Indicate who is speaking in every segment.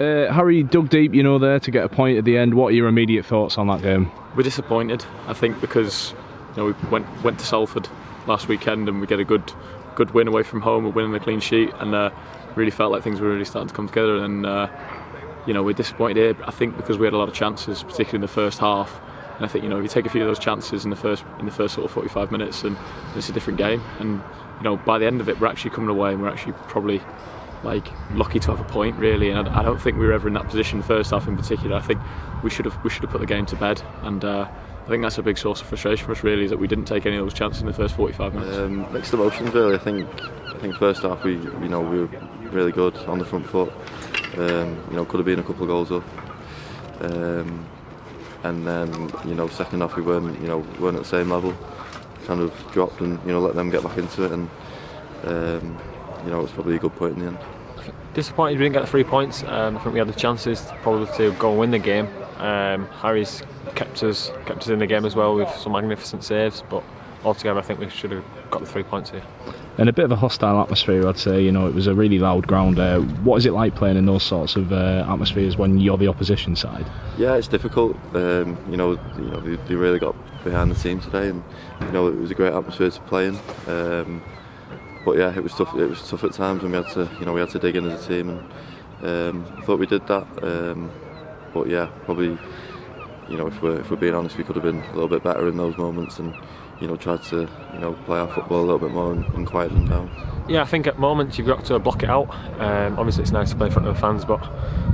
Speaker 1: Uh, Harry dug deep, you know, there to get a point at the end. What are your immediate thoughts on that game?
Speaker 2: We're disappointed, I think, because you know we went went to Salford last weekend and we get a good good win away from home. We're winning the clean sheet and uh, really felt like things were really starting to come together. And uh, you know we're disappointed here. I think because we had a lot of chances, particularly in the first half. And I think you know if you take a few of those chances in the first in the first sort of 45 minutes, and it's a different game. And you know by the end of it, we're actually coming away and we're actually probably like lucky to have a point really and I, don't think we were ever in that position first half in particular. I think we should have we should have put the game to bed and uh, I think that's a big source of frustration for us really is that we didn't take any of those chances in the first 45 minutes.
Speaker 3: Um, mixed emotions really. I think I think first half we you know we were really good on the front foot. Um, you know could have been a couple of goals up. Um, and then you know second half we weren't you know weren't at the same level. Kind of dropped and you know let them get back into it and um, you know, it was probably a good point in the end.
Speaker 4: Disappointed we didn't get the three points. Um, I think we had the chances probably to go and win the game. Um, Harry's kept us kept us in the game as well with some magnificent saves, but altogether I think we should have got the three points here.
Speaker 1: And a bit of a hostile atmosphere, I'd say. You know, it was a really loud ground. Uh, what is it like playing in those sorts of uh, atmospheres when you're the opposition side?
Speaker 3: Yeah, it's difficult. Um, you know, you know, they, they, really got behind the team today, and you know, it was a great atmosphere to play in. Um, but yeah, it was tough. It was tough at times, and we had to, you know, we had to dig in as a team, and um, I thought we did that. Um, but yeah, probably, you know, if we're if we're being honest, we could have been a little bit better in those moments, and you know, tried to, you know, play our football a little bit more and, and quiet them down.
Speaker 4: Yeah, I think at moments you've got to block it out. Um, obviously, it's nice to play in front of the fans, but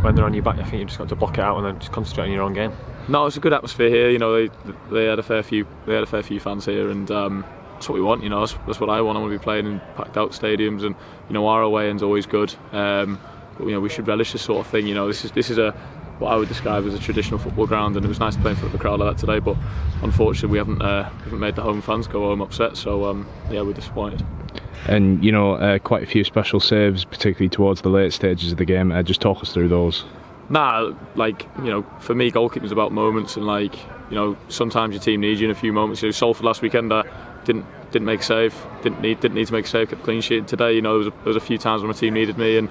Speaker 4: when they're on your back, I think you've just got to block it out and then just concentrate on your own game.
Speaker 2: No, it's a good atmosphere here. You know, they they had a fair few they had a fair few fans here, and um, that's what we want. You know, that's, that's, what I want. I want to be playing in packed out stadiums, and you know, our away end's always good. Um, but you know, we should relish this sort of thing. You know, this is this is a what I would describe as a traditional football ground, and it was nice to play in front of a crowd like that today. But unfortunately, we haven't uh, haven't made the home fans go home upset. So um, yeah, we're disappointed.
Speaker 1: And you know, uh, quite a few special saves, particularly towards the late stages of the game. Uh, just talk us through those.
Speaker 2: Nah, like you know, for me, goalkeeping is about moments, and like you know, sometimes your team needs you in a few moments. You know, Salford last weekend, uh, didn't didn't make save, didn't need didn't need to make save, kept clean sheet. Today, you know, there was, a, there was a few times when my team needed me, and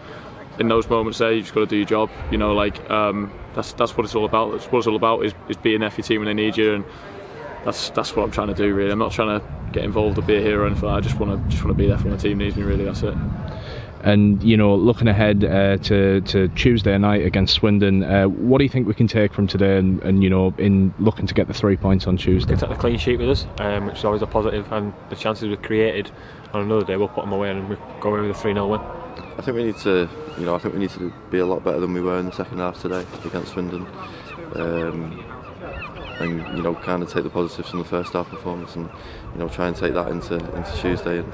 Speaker 2: in those moments there, you just got to do your job. You know, like um, that's that's what it's all about. That's what it's all about is, is being there for your team when they need you, and that's that's what I'm trying to do. Really, I'm not trying to get involved or be a hero or anything. I just want to just want to be there for when my team needs me. Really, that's it.
Speaker 1: And you know, looking ahead uh, to, to Tuesday night against Swindon, uh, what do you think we can take from today? And, and, you know, in looking to get the three points on Tuesday,
Speaker 4: we can take the clean sheet with us, um, which is always a positive, and the chances we've created on another day, we'll put them away and we go away with a three 0 win.
Speaker 3: I think we need to, you know, I think we need to be a lot better than we were in the second half today against Swindon. Um, and you know, kind of take the positives from the first half performance, and you know, try and take that into into Tuesday and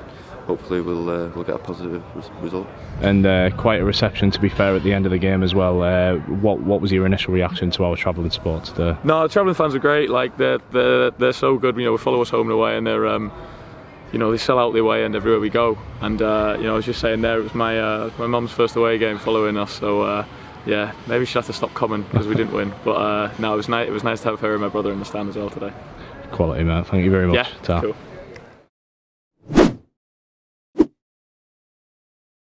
Speaker 3: hopefully we'll uh, we'll get a positive result.
Speaker 1: And uh, quite a reception, to be fair, at the end of the game as well. Uh, what what was your initial reaction to our travelling sports today?
Speaker 2: No, the travelling fans are great. Like they're they're they're so good. You know, they follow us home and away, and they're. Um, you know, they sell out the away end everywhere we go. And uh, you know, I was just saying there, it was my uh, my mum's first away game following us. So uh, yeah, maybe she had to stop coming because we didn't win. But uh, no, it was nice. It was nice to have her and my brother in the stand as well today.
Speaker 1: Quality, man. Thank you very much.
Speaker 2: Yeah, cool.